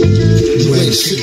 You ain't shit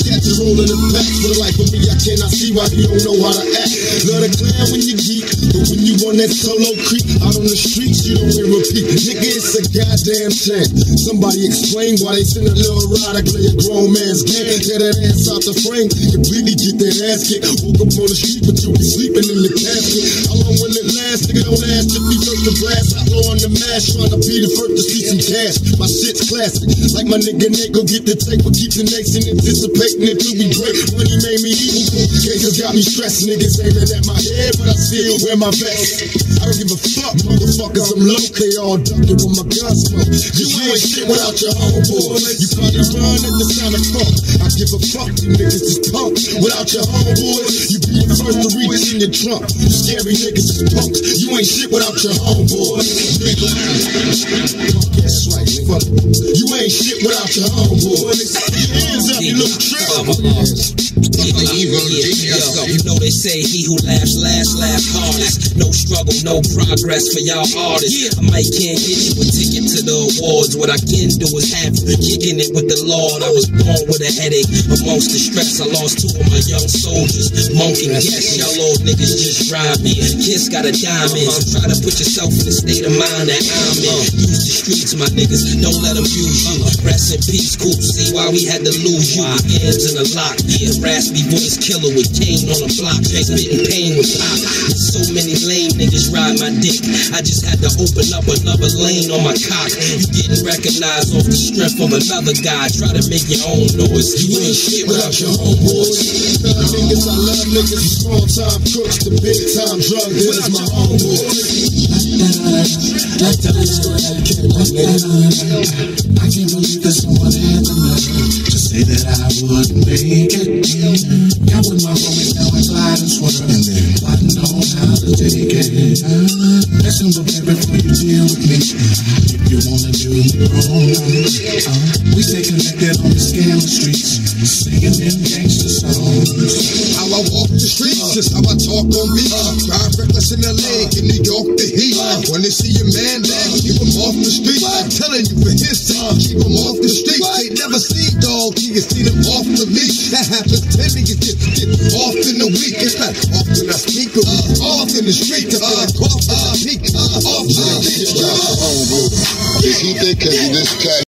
time I see you rolling the back for the life of me, I cannot see why you don't know how to act. Love the clown when you geek, but when you on that solo creep out on the streets, you don't hear repeat. Nigga, it's a goddamn shame. Somebody explain why they send a little rider play a grown man's game. Tear that ass out the frame, completely get that ass kicked. Woke up on the street, but you be sleeping in the casket. How long will it last? Nigga, don't ask if you first the blast. Outlaw on the mash, trying to be the first to see some cash. My shit's classic, like my nigga Nate, go get the tape, but keep the next and anticipating it to be great. Money made me evil, cases got me stressed. Niggas aiming at my head, but I still wear my vest. I don't give a fuck, motherfuckers, I'm low, they all ducking with my gun smoke. You ain't shit without your homeboys. You probably run at the sound of funk. I give a fuck, you niggas is punk. Without your homeboys, you be the first to reach in your trunk. You scary niggas is punks. You ain't shit without your homeboys. Nigga, that's right, fuck. You ain't shit without your homeboys. Hands up, you little trip. Yo, you know they say he who laughs last laughs hardest. No struggle, no progress for y'all artists. I might can't get you a ticket to the awards. What I can do is have you kicking it with the Lord. I was born with a headache amongst the stress. I lost two of my young soldiers. Monk and guess y'all old niggas just rhyme me. Kiss got a diamond. So try to put yourself in the state of mind that I'm in. Uh-huh. Use the streets, my niggas. Don't let them use you. Uh-huh. Rest in peace, cool. See why we had to lose you. Hands in a lock. Yeah, raspy voice killer with cane on the block. Spitting pain with pop. So many lame niggas ride my dick. I just had to open up another lane on my cock. You getting recognized off the strength of another guy. Try to make your own noise. You ain't shit without your homeboys. Niggas, I love niggas, small time crooks, the big time drug dealers, my homeboys. I can't believe that someone had the nerve to say that I would make it. Got with my homies now and glide and swerve, and then take it. Listen, but baby, before you deal with me, if you wanna do wrong, uh, we stay connected on the scale of streets, singing them gangster songs. How I walk the streets, just how I talk on beat. Drive reckless in LA, in New York, the heat. When they see your man, man, keep him off the street. I'm telling you, for his sake, keep him off the street. They never see dog, you can see them off the leash. That happens ten niggas get, get off in the week. It's not often I speak, off in the street. To feel like off the peak, off the street. Keep that cause this cat